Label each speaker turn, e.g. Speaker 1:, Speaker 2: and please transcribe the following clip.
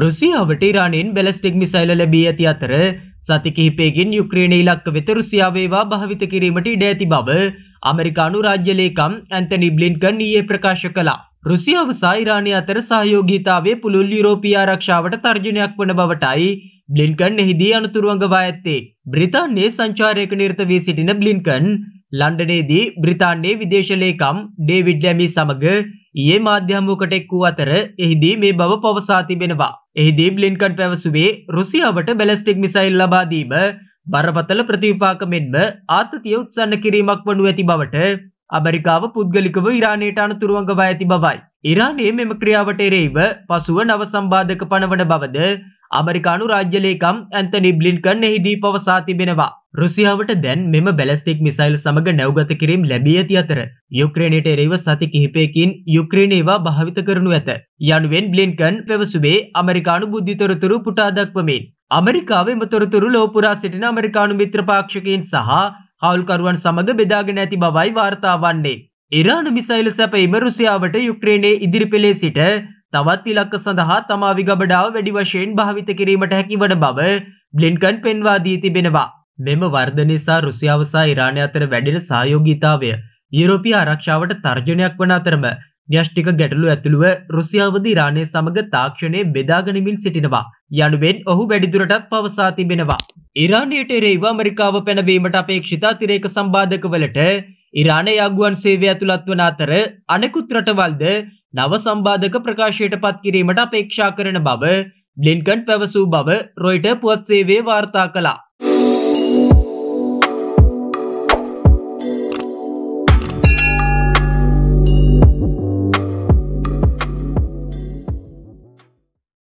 Speaker 1: රුසියාවට ඉරානයෙන් ballistic මිසයිල ලැබී ඇති අතර සති කිහිපයකින් යුක්‍රේණ ඉලක්ක වෙත රුසියාවේවා භාවිත කිරීමට ඉඩ ඇති බව අමරිකානු රාජ්‍ය ලේකම් ඇන්තනි බ්ලින්කන් ඊයේ ප්‍රකාශ කළා. රුසියාව සහ ඉරානය අතර සහයෝගීතාවයේ පුළුල් යුරෝපීය ආරක්ෂාවට තර්ජනයක් වන බවටයි බ්ලින්කන් එහිදී අනතුරු අඟවා ඇත්තේ. බ්‍රිතාන්‍යයේ සංචාරයක නිරත වී සිටින බ්ලින්කන් ලන්ඩනයේදී බ්‍රිතාන්‍යයේ විදේශ ලේකම් ඩේවිඩ් ලැමි සමග ඊයේ මාධ්‍යහමුවකට එක් වූ අතර එහිදී මේ බව පවසා තිබෙනවා. එහිදී බ්ලින්කන් පැවසුවේ රුසියාවට බැලස්ටික් මිසයිල් ලබා දීම බරපතල ප්‍රතිවිපාක මෙන්ම ආතතිය උත්සන්න කිරීමක් වනු ඇති බවට ඇමරිකාව පුද්ගලිකව ඉරානයට අනතුරු අඟවා ඇති බවයි. ඉරානයේ මෙම ක්‍රියාවට එරෙහිව පසුව නව සම්බාධක පනවන බවද අමරිකානු රාජ්‍ය ලේකම් ඇන්තනි බ්ලින්කන් එහිදී පවසා තිබෙනවා. රුසියාවට දැන් මෙම බැලස්ටික් මිසයිල් සමග නැව්ගත කිරීම් ලැබී ඇති අතර යුක්‍රේනයට එරෙහිව සති කිහිපයකින් යුක්‍රේන ඒවා භාවිත කරනු ඇත. යනුවෙන් බ්ලින්කන් පැවසුවේ අමරිකානු බුද්ධිතොරතුරු පුටා දක්වමින්. අමරිකාවේ මතොරතුරු ලෝපුරා සිටින අමරිකානු මිත්‍රපාක්ෂකයින් සහ හවුල්කරුවන් සමග බෙදාගෙන ඇති බවයි වාර්තා වන්නේ. ඉරාන මිසයිල සැපීම රුසියාවට යුක්‍රේනයේ ඉදිරිපෙළේ සිට තවත් ඉලක්ක සඳහා තමා විගබඩාව වැඩි වශයෙන් භාවිත කිරීමට හැකිවන බව බ්ලින්කන් පෙන්වා දී තිබෙනවා. මෙම වර්ධ නිසා රුසියාව සහ ඉරානය අතර වැඩෙන සහයෝගීතාවය යුරෝපීය ආරක්ෂාවට තර්ජනයක් වන අතරම න්‍යෂ්ටික ගැටලු ඇතුළුව රුසියාවද ඉරානය සමග තාක්ෂණය බෙදාගනිමින් සිටිනවා. යනුවෙන් ඔහු වැඩිදුරටත් පවසා තිබෙනවා. ඉරානයට එරෙහිව ඇමරිකාව පැනවීමට අපේක්ෂිත අතිරේක සම්බාධකවලට ඉරානය යගුවන් සේවය ඇතුළත් වන අතර අනෙකුත් රටවල්ද නව සම්බාධක ප්‍රකාශයට පත් කිරීමට අපේක්ෂා කරන බව බ්ලින්කන් පැවසූ බව රොයිට පුවත් සේවේ වාර්තා කළා.